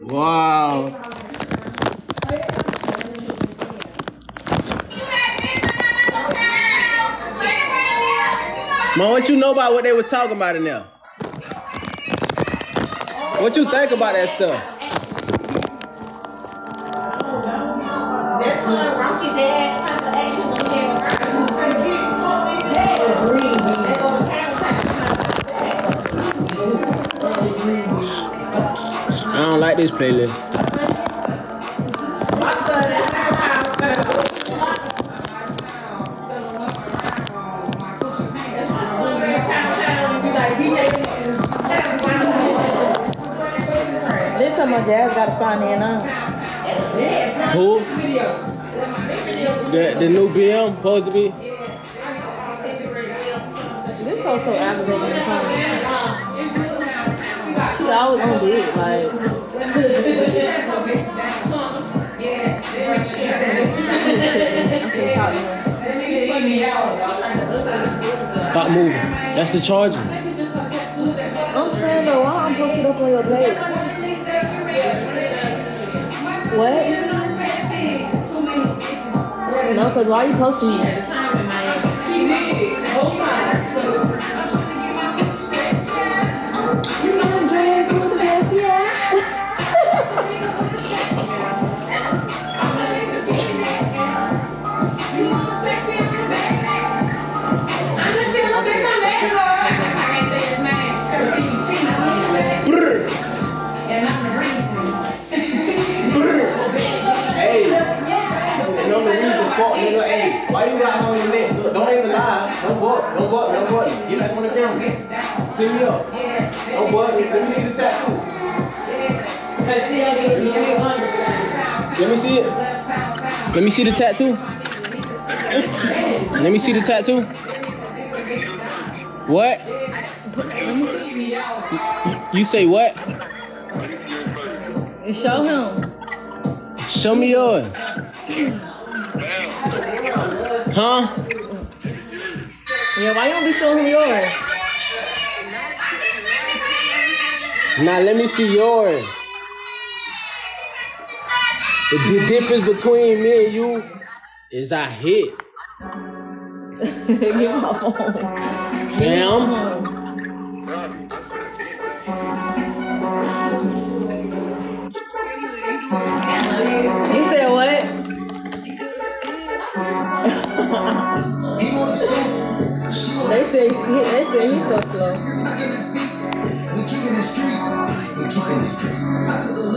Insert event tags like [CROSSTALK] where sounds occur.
Wow. Mom, what you know about what they were talking about in there? What you think about that stuff? That's what raunchy dad like this playlist. This time my jazz got to find in on. Who? The, the new BM supposed to be? This so so aggravating in. She always on big, like. Stop moving. That's the charger. I'm saying though, why I'm posted up on your page? What? No, cause why are you posting me? Don't even lie. Don't buck, don't buck, don't buck. Get back on the camera. See me up. Don't buck. Let me see the tattoo. Let me see it. Let me see it. Let me see the tattoo. Let me see the tattoo. What? You say what? Show him. Show me yours. Huh? Yeah, why you don't be showing him yours? Now let me see yours. The, the difference between me and you is I hit. [LAUGHS] Give me my phone. Fam. They say they say he's so slow. We keeping it street. We it street.